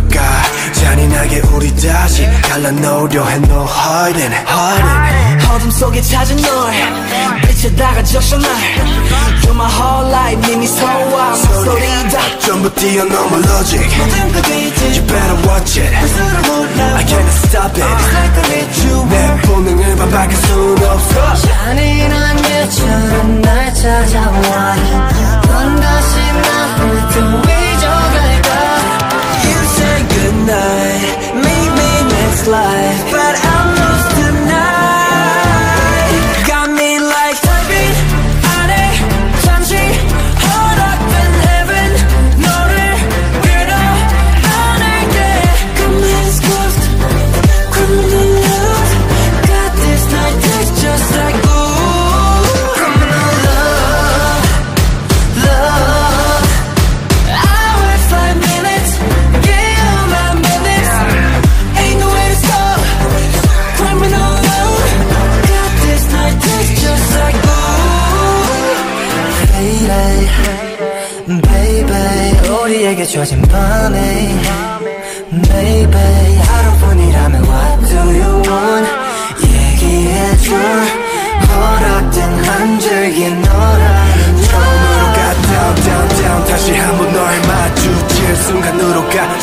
걸까 잔인하게 우리 다시 갈라놓으려 해 No hiding hiding 어둠 속에 찾은 널 빛에 다가졌어 날 You're my whole life 네 미소와 목소리 다 전부 뛰어넘어 logic 모든 이제 You better watch it I can't stop it It's like a ritual 내 본능을 반박할 순 없어 잔인한 예처럼 날 찾아와 it Baby 우리에게 주어진 밤에. 음, baby 하루뿐이라면 What do you want? 얘기해줘. 허락된 한 줄기 너라는 처음으로 가 down down down. 다시 한번 너의 마주칠 순간으로 가